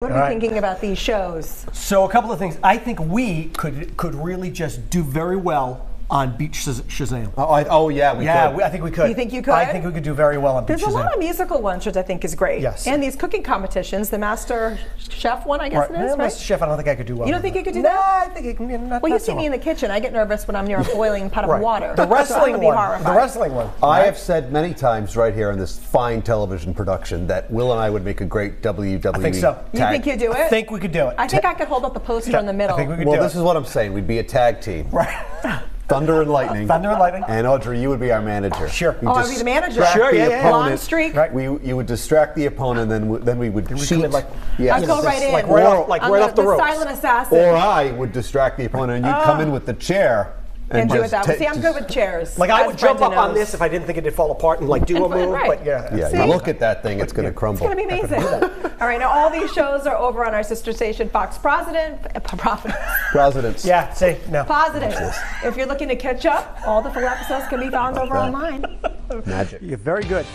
What are we thinking about these shows? So a couple of things. I think we could could really just do very well on Beat Shazam. Oh, I, oh yeah, we yeah, could. we, I think we could. You think you could? I think we could do very well on Beat Shazam. There's a lot of musical ones, which I think is great. Yes. And these cooking competitions, the Master Chef one, I guess Right. it is, Eh, right? Mr. Chef, I don't think I could do well. You don't with think you could do nah, that? I think it can be not, Well, you not see so me in the kitchen. I get nervous when I'm near a boiling pot of Right. water. The wrestling gonna be one. The wrestling one. I have said many times right here in this fine television production that Will and I would make a great WWE. I think so. You think you do it? I think we could do it. I think I could hold up the poster in the middle. I think we could Well, do this is what I'm saying. We'd be a tag team. right. Thunder and Lightning. Thunder and Lightning. And Audrey, you would be our manager. Sure. You Oh, I'd be the manager. distract Sure, the yeah, yeah, yeah. opponent. Streak. Right. We, you would distract the opponent, and then we, then we would we cheat. like- yes. I'd go right in. Like right Or- off, like I'm right the, off the, the ropes. silent assassin. Or I would distract the opponent, and you'd oh. come in with the chair. and do it just that way. See, I'm good with chairs. Like I would jump up Brenda on this if I didn't think it'd fall apart and like do a move. right. But yeah, Yeah, See? you look at that thing, it's going to crumble. It's going to be amazing. all right, now all these shows are over on our sister station, Fox President, Providence. Presidents. yeah. See, no. Positive. If you're looking to catch up, all the full episodes can be found over online. Magic. You're very good.